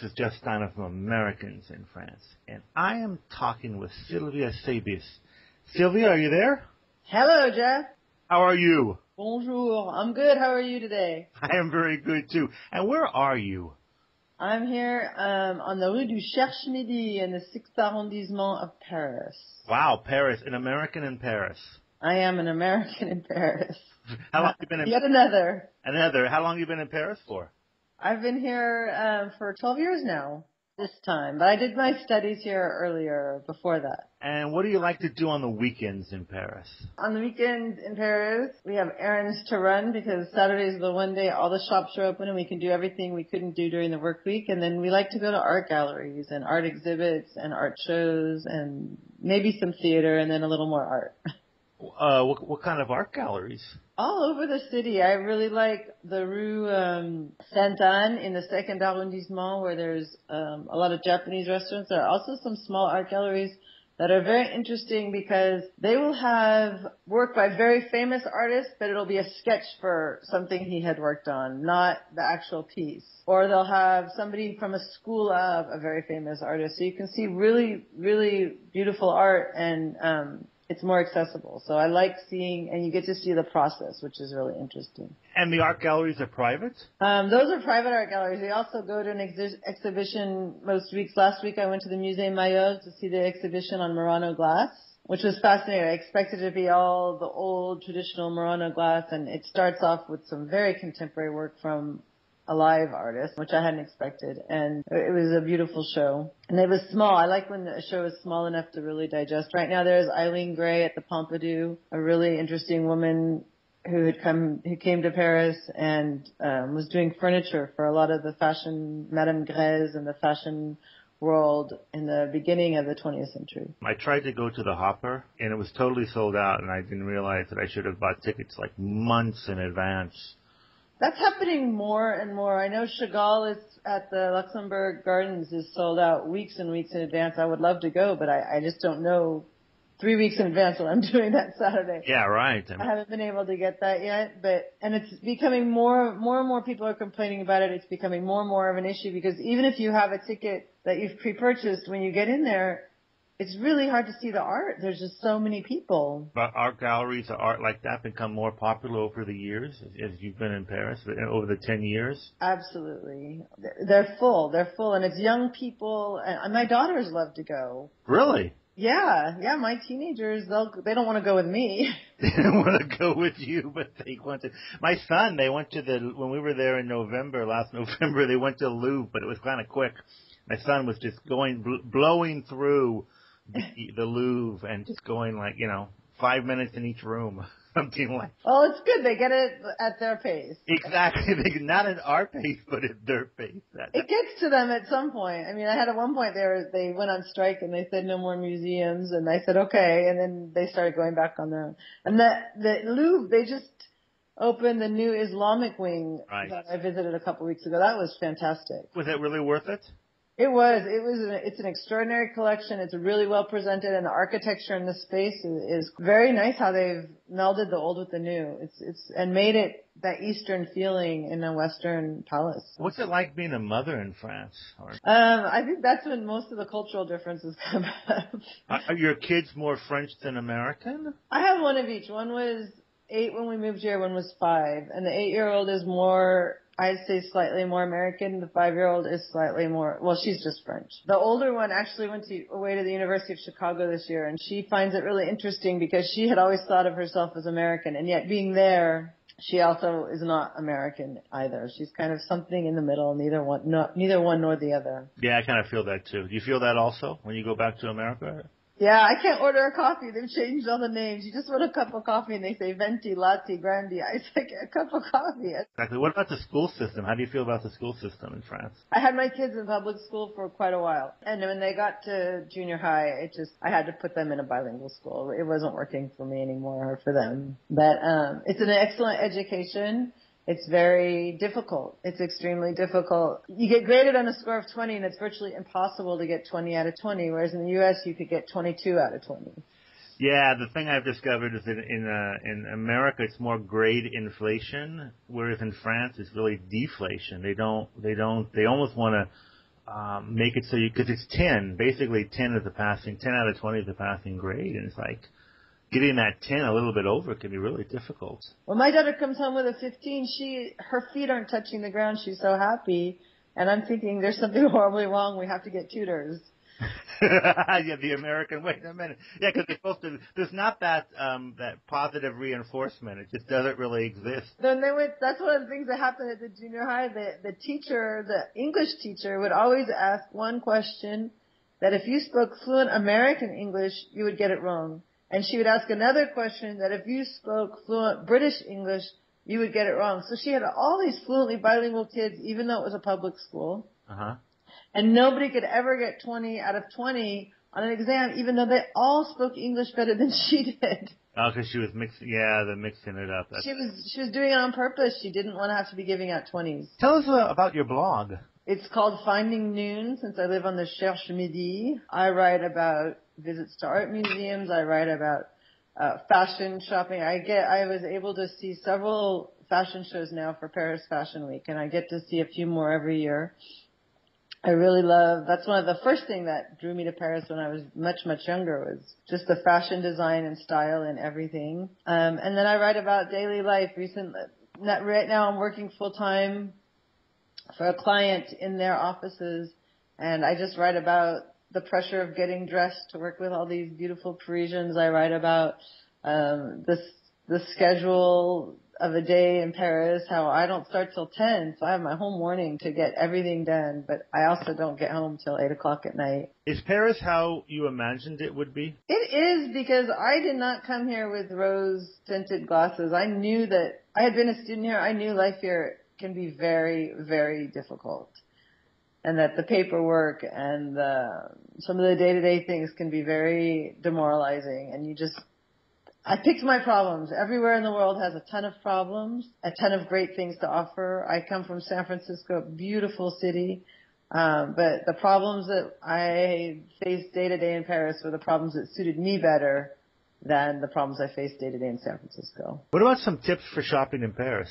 This is Jeff Steiner from Americans in France, and I am talking with Sylvia Sabes. Sylvia, are you there? Hello, Jeff. How are you? Bonjour. I'm good. How are you today? I am very good too. And where are you? I'm here um, on the Rue du Cherche-Midi in the 6th arrondissement of Paris. Wow, Paris, an American in Paris. I am an American in Paris. How long have you been in Yet another. Another. How long have you been in Paris for? I've been here um, for 12 years now, this time. But I did my studies here earlier, before that. And what do you like to do on the weekends in Paris? On the weekends in Paris, we have errands to run because Saturday is the one day all the shops are open and we can do everything we couldn't do during the work week. And then we like to go to art galleries and art exhibits and art shows and maybe some theater and then a little more art. Uh, what, what kind of art galleries? all over the city. I really like the Rue um, Sainte Anne in the second arrondissement where there's um, a lot of Japanese restaurants. There are also some small art galleries that are very interesting because they will have work by very famous artists, but it'll be a sketch for something he had worked on, not the actual piece. Or they'll have somebody from a school of a very famous artist. So you can see really, really beautiful art and um, it's more accessible. So I like seeing, and you get to see the process, which is really interesting. And the art galleries are private? Um, those are private art galleries. We also go to an exhi- exhibition most weeks. Last week I went to the Musée Maillol to see the exhibition on Murano glass, which was fascinating. I expected it to be all the old traditional Murano glass, and it starts off with some very contemporary work from a live artist, which I hadn't expected. And it was a beautiful show. And it was small. I like when a show is small enough to really digest. Right now there's Eileen Gray at the Pompidou, a really interesting woman who had come, who came to Paris and um, was doing furniture for a lot of the fashion, Madame Grès and the fashion world in the beginning of the 20th century. I tried to go to the Hopper and it was totally sold out and I didn't realize that I should have bought tickets like months in advance that's happening more and more. I know Chagall is at the Luxembourg Gardens is sold out weeks and weeks in advance. I would love to go, but I, I just don't know three weeks in advance what I'm doing that Saturday. Yeah, right. I, mean, I haven't been able to get that yet, but and it's becoming more more and more people are complaining about it. It's becoming more and more of an issue because even if you have a ticket that you've pre-purchased, when you get in there, it's really hard to see the art. There's just so many people. But art galleries, art like that, become more popular over the years as you've been in Paris over the ten years. Absolutely, they're full. They're full, and it's young people. And my daughters love to go. Really? Yeah, yeah. My teenagers, they'll they don't want to go with me. they don't want to go with you, but they want to. My son, they went to the when we were there in November last November. They went to the Louvre, but it was kind of quick. My son was just going blowing through the, the Louvre and just going like you know five minutes in each room. Something like. Well, it's good. They get it at their pace. Exactly. They, not at our pace, but at their pace. That, it gets to them at some point. I mean, I had at one point they were, they went on strike and they said no more museums, and I said okay, and then they started going back on their own. And that the Louvre, they just opened the new Islamic wing right. that I visited a couple weeks ago. That was fantastic. Was it really worth it? It was. It was. An, it's an extraordinary collection. It's really well presented, and the architecture in the space is, is very nice. How they've melded the old with the new. It's it's and made it that Eastern feeling in a Western palace. What's it like being a mother in France? Or... Um, I think that's when most of the cultural differences come up. Are your kids more French than American? I have one of each. One was eight when we moved here. One was five, and the eight-year-old is more I'd say slightly more American. The five-year-old is slightly more, well, she's just French. The older one actually went to, away to the University of Chicago this year, and she finds it really interesting because she had always thought of herself as American, and yet being there, she also is not American either. She's kind of something in the middle, neither one, no, neither one nor the other. Yeah, I kind of feel that too. Do you feel that also when you go back to America? Yeah, I can't order a coffee. They've changed all the names. You just want a cup of coffee and they say venti, latte, grandi. I say a cup of coffee. Exactly. What about the school system? How do you feel about the school system in France? I had my kids in public school for quite a while. And when they got to junior high, it just, I had to put them in a bilingual school. It wasn't working for me anymore or for them. But, um, it's an excellent education. It's very difficult. It's extremely difficult. You get graded on a score of 20 and it's virtually impossible to get 20 out of 20, whereas in the U.S. you could get 22 out of 20. Yeah, the thing I've discovered is that in uh, in America it's more grade inflation, whereas in France it's really deflation. They don't they don't they almost want to um, make it so you because it's ten, basically ten is the passing, ten out of twenty is the passing grade, and it's like getting that ten a little bit over can be really difficult. When my daughter comes home with a 15, she her feet aren't touching the ground. She's so happy, and I'm thinking there's something horribly wrong. We have to get tutors. yeah, the American. Wait a minute. Yeah, because it's supposed to. There's not that um that positive reinforcement. It just doesn't really exist. Then they would. That's one of the things that happened at the junior high. The the teacher, the English teacher, would always ask one question that if you spoke fluent American English, you would get it wrong. And she would ask another question that if you spoke fluent British English, you would get it wrong. So she had all these fluently bilingual kids, even though it was a public school. Uh huh. And nobody could ever get 20 out of 20 on an exam, even though they all spoke English better than she did. Oh, because she was mixing. Yeah, the mixing it up. That's... She was she was doing it on purpose. She didn't want to have to be giving out 20s. Tell us uh, about your blog. It's called Finding Noon. Since I live on the Cherche Midi, I write about visits to art museums. I write about uh, fashion shopping. I get. I was able to see several fashion shows now for Paris Fashion Week, and I get to see a few more every year. I really love, that's one of the first thing that drew me to Paris when I was much, much younger was just the fashion design and style and everything. Um, and then I write about daily life recently. Not, Right now I'm working full time for a client in their offices and I just write about the pressure of getting dressed to work with all these beautiful Parisians. I write about, um, the, the schedule of a day in Paris, how I don't start till 10, so I have my whole morning to get everything done, but I also don't get home till 8 o'clock at night. Is Paris how you imagined it would be? It is because I did not come here with rose tinted glasses. I knew that I had been a student here. I knew life here can be very, very difficult. And that the paperwork and the, some of the day to day things can be very demoralizing and you just I picked my problems. Everywhere in the world has a ton of problems, a ton of great things to offer. I come from San Francisco, beautiful city. Um, but the problems that I faced day to day in Paris were the problems that suited me better than the problems I faced day to day in San Francisco. What about some tips for shopping in Paris?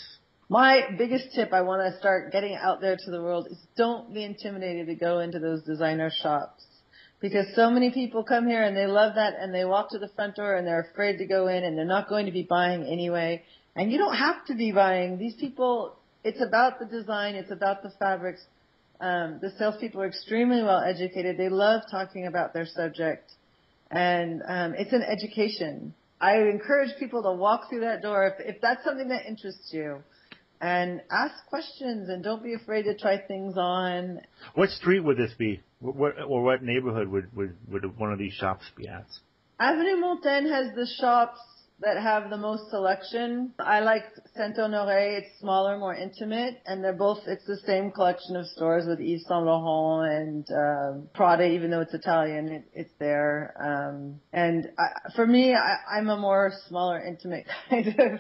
My biggest tip I want to start getting out there to the world is don't be intimidated to go into those designer shops because so many people come here and they love that and they walk to the front door and they're afraid to go in and they're not going to be buying anyway. And you don't have to be buying. These people, it's about the design, it's about the fabrics. Um, the salespeople are extremely well educated. They love talking about their subject, and um, it's an education. I encourage people to walk through that door if, if that's something that interests you and ask questions and don't be afraid to try things on. What street would this be? What, or what neighborhood would, would, would one of these shops be at? Avenue Montaigne has the shops that have the most selection. I like Saint Honoré. It's smaller, more intimate, and they're both. It's the same collection of stores with Yves Saint Laurent and uh, Prada, even though it's Italian. It, it's there. Um, and I, for me, I, I'm a more smaller, intimate kind of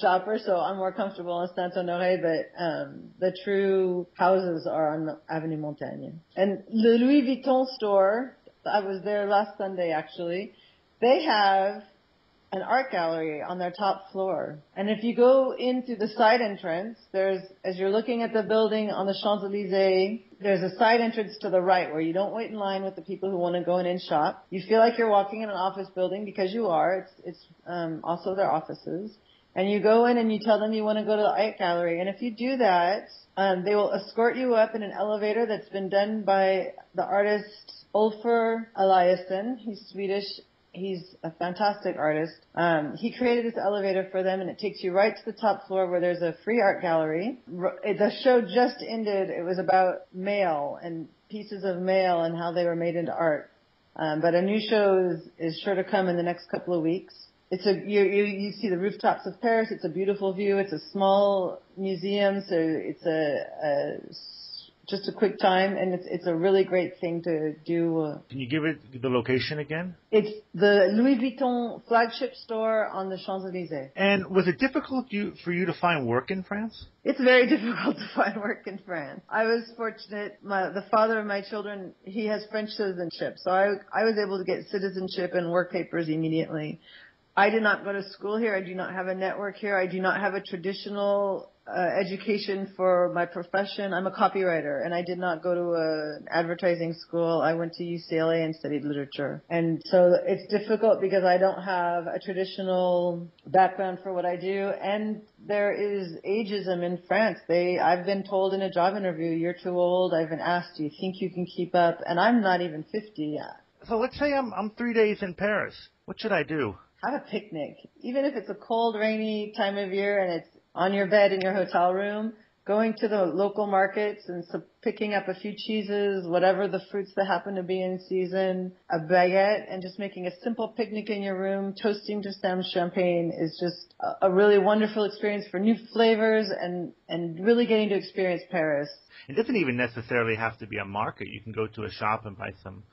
shopper, so I'm more comfortable in Saint Honoré, but um, the true houses are on Avenue Montaigne. And the Louis Vuitton store, I was there last Sunday actually, they have an art gallery on their top floor. And if you go in through the side entrance, there's, as you're looking at the building on the Champs-Élysées, there's a side entrance to the right where you don't wait in line with the people who want to go in and shop. You feel like you're walking in an office building because you are. It's, it's um, also their offices and you go in and you tell them you want to go to the art gallery. And if you do that, um, they will escort you up in an elevator that's been done by the artist Olafur Eliasson. He's Swedish. He's a fantastic artist. Um, he created this elevator for them, and it takes you right to the top floor where there's a free art gallery. The show just ended. It was about mail and pieces of mail and how they were made into art. Um, but a new show is, is sure to come in the next couple of weeks. It's a you, you you see the rooftops of Paris. It's a beautiful view. It's a small museum, so it's a, a just a quick time, and it's it's a really great thing to do. Uh, Can you give it the location again? It's the Louis Vuitton flagship store on the Champs Elysees. And was it difficult you, for you to find work in France? It's very difficult to find work in France. I was fortunate. My the father of my children, he has French citizenship, so I I was able to get citizenship and work papers immediately. I did not go to school here. I do not have a network here. I do not have a traditional uh, education for my profession. I'm a copywriter and I did not go to an advertising school. I went to UCLA and studied literature. And so it's difficult because I don't have a traditional background for what I do. And there is ageism in France. They, I've been told in a job interview, you're too old. I've been asked, do you think you can keep up? And I'm not even 50 yet. So let's say I'm, I'm three days in Paris. What should I do? Have a picnic. Even if it's a cold, rainy time of year and it's on your bed in your hotel room, going to the local markets and so picking up a few cheeses, whatever the fruits that happen to be in season, a baguette, and just making a simple picnic in your room, toasting to some champagne is just a, really wonderful experience for new flavors and, and really getting to experience Paris. It doesn't even necessarily have to be a market. You can go to a shop and buy some,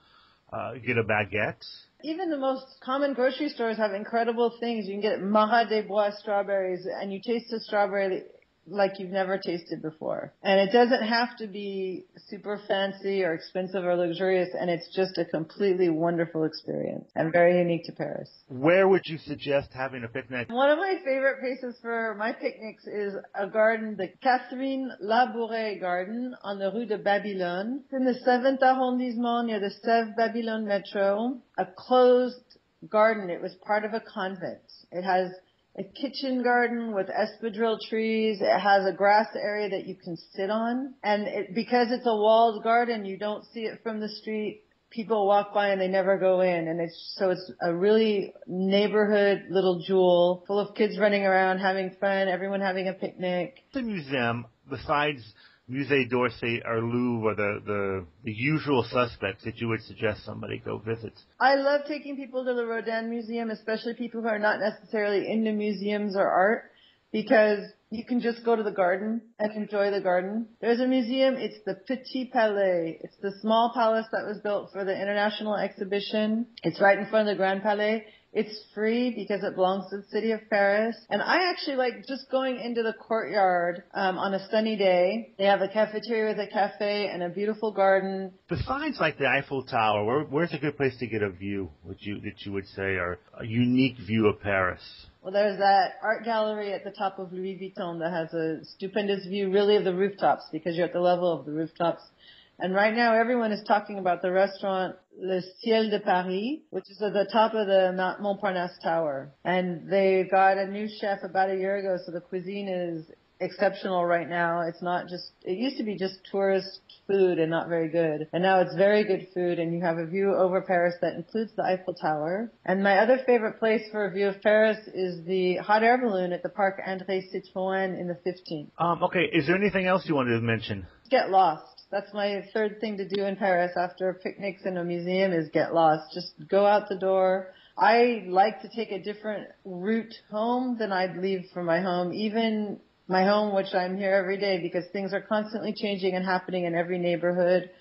uh, get a baguette even the most common grocery stores have incredible things. You can get Mara des Bois strawberries and you taste the strawberry like you've never tasted before. And it doesn't have to be super fancy or expensive or luxurious and it's just a completely wonderful experience and very unique to Paris. Where would you suggest having a picnic? One of my favorite places for my picnics is a garden, the Catherine Labouré garden on the Rue de Babylone. It's in the 7th arrondissement near the Sèvres Babylone Metro. A closed garden. It was part of a convent. It has a kitchen garden with espadrille trees. It has a grass area that you can sit on. And it, because it's a walled garden, you don't see it from the street. People walk by and they never go in. And it's, so it's a really neighborhood little jewel full of kids running around having fun, everyone having a picnic. The museum, besides Musée d'Orsay or Louvre are the, the, the usual suspects that you would suggest somebody go visit? I love taking people to the Rodin Museum, especially people who are not necessarily into museums or art, because you can just go to the garden and enjoy the garden. There's a museum, it's the Petit Palais. It's the small palace that was built for the international exhibition. It's right in front of the Grand Palais. It's free because it belongs to the city of Paris. And I actually like just going into the courtyard um, on a sunny day. They have a cafeteria with a cafe and a beautiful garden. Besides like the Eiffel Tower, where, where's a good place to get a view, which you, that you would say are a unique view of Paris? Well, there's that art gallery at the top of Louis Vuitton that has a stupendous view really of the rooftops because you're at the level of the rooftops. And right now everyone is talking about the restaurant Le Ciel de Paris, which is at the top of the Montparnasse Tower. And they got a new chef about a year ago, so the cuisine is exceptional right now. It's not just, it used to be just tourist food and not very good. And now it's very good food and you have a view over Paris that includes the Eiffel Tower. And my other favorite place for a view of Paris is the hot air balloon at the Parc André Citroën in the 15th. Um, okay, is there anything else you wanted to mention? Get lost. That's my third thing to do in Paris after picnics in a museum is get lost. Just go out the door. I like to take a different route home than I'd leave from my home, even my home, which I'm here every day because things are constantly changing and happening in every neighborhood.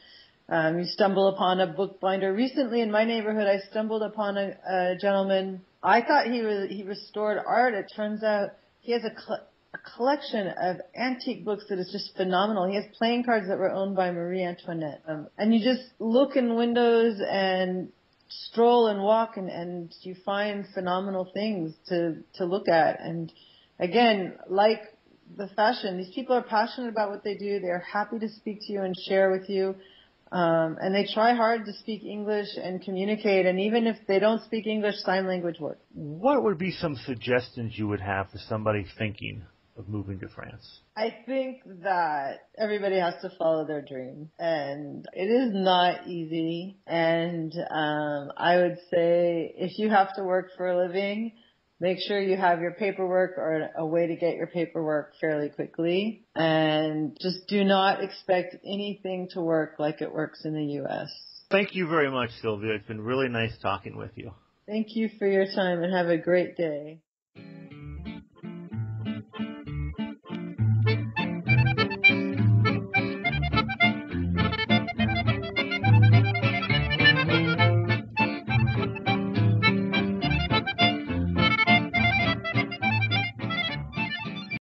Um, you stumble upon a bookbinder. Recently in my neighborhood, I stumbled upon a, a gentleman. I thought he was, he restored art. It turns out he has a, cl- a collection of antique books that is just phenomenal. He has playing cards that were owned by Marie Antoinette. Um, and you just look in windows and stroll and walk and, and you find phenomenal things to, to look at. And again, like the fashion, these people are passionate about what they do. They're happy to speak to you and share with you. Um, and they try hard to speak English and communicate. And even if they don't speak English, sign language works. What would be some suggestions you would have for somebody thinking of moving to France? I think that everybody has to follow their dream and it is not easy. And, um, I would say if you have to work for a living, make sure you have your paperwork or a way to get your paperwork fairly quickly and just do not expect anything to work like it works in the US. Thank you very much, Sylvia. It's been really nice talking with you. Thank you for your time and have a great day.